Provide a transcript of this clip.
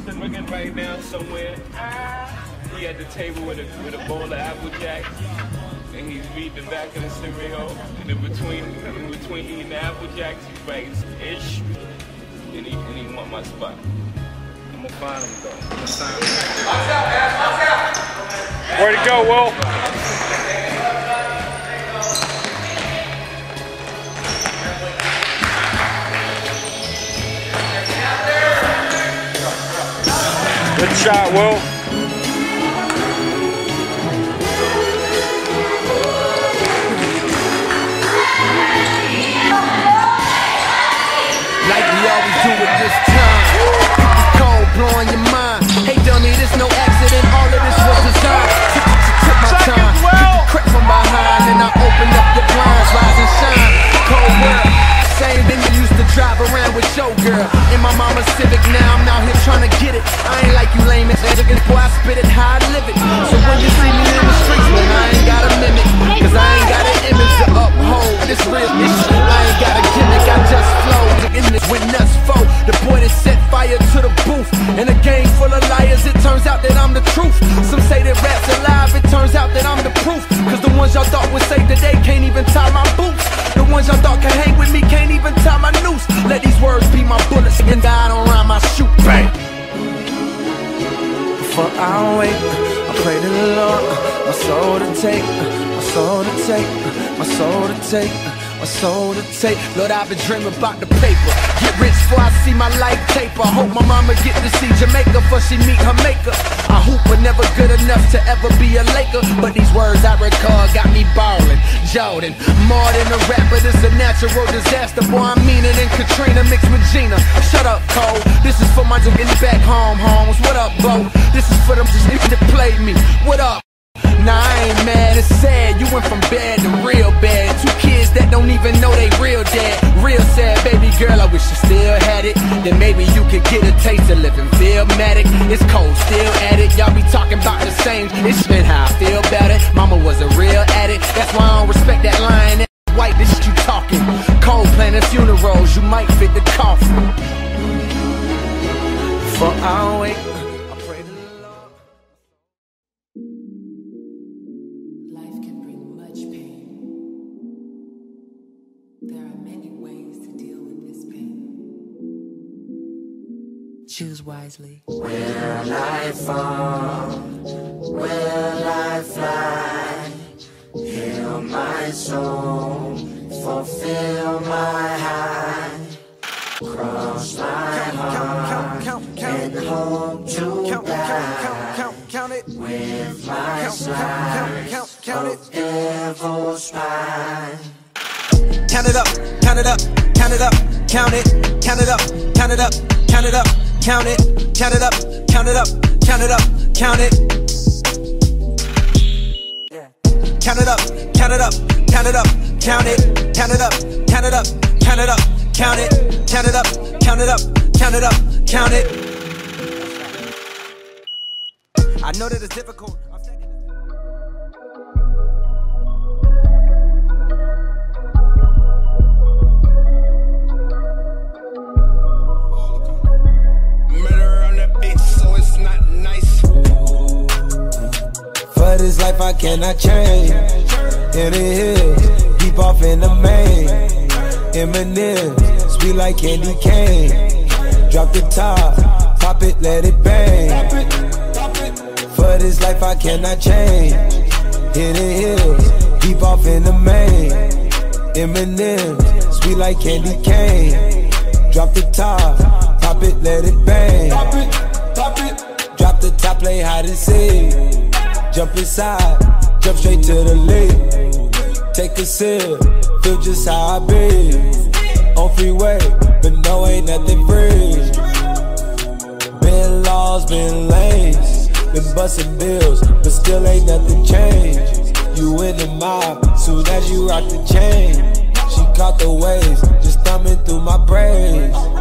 Mr. looking right now somewhere. Ah. He at the table with a with a bowl of apple jack, and he's reading the back of the cereal. And in between in between eating the apple jacks, he writes ish, and he and he want my spot. I'm gonna find him though. I'm gonna sign him. Where'd it go, Will? Good shot, Will. like we always do around with your girl. In my mama's Civic, now I'm out here trying to get it. I ain't like you lame ass niggas, boy, I spit it how I live it. So when you see me in the streets, man, I ain't got a mimic. Cause I ain't got an image to uphold. This real issue. I ain't got a gimmick, I just flow. In this with nuts foe. The boy that set fire to the booth. In a game full of liars, it turns out that I'm the truth. Some say that rap's alive, it turns out that I'm the proof. Cause the ones y'all thought would save the day can't even tie my boots. The ones y'all thought could hang with me to take, my soul to take, my soul to take, my soul to take. Lord, I've been dreaming about the paper. Get rich before I see my life taper. Hope my mama get to see Jamaica before she meet her maker. I hoop, but never good enough to ever be a Laker. But these words I record got me ballin'. Jordan, more than a rapper, this a natural disaster. Boy, I'm meaner than Katrina mixed with Gina. Shut up, Cole. This is for my getting back home, homes. What up, bro? This is for them just that played me. What up? Ain't mad, it's sad. You went from bad to real bad. Two kids that don't even know they real dad. Real sad, baby girl, I wish you still had it. Then maybe you could get a taste of living Feel Illmatic. It's cold, still at it. Y'all be talking about the same. It's Choose wisely. Will I fall? Will I fly? Heal my soul, fulfill my high. Cross my heart and hope to die with my slice of devil's spine. Count it up, count it up, count it up, count it, count it up, count it up, count it up, count it, count it up, count it up, count it up, count it. Count it up, count it up, count it up, count it, count it up, count it up, count it up, count it, count it up, count it up, count it up, count it. I know that it's difficult. This life I cannot change. In the hills, deep off in the main. M&M's, sweet like candy cane. Drop the top, pop it, let it bang. For this life I cannot change. In the hills, deep off in the main. M&M's, sweet like candy cane. Drop the top, pop it, let it bang. Drop the top, play hide and seek. Jump inside, jump straight to the lead. Take a sip, feel just how I be. On freeway, but no, ain't nothing free. Been laws, been lanes, been busting bills, but still ain't nothing changed. You in the mob, soon as you rock the chain. She caught the waves, just thumbing through my braids.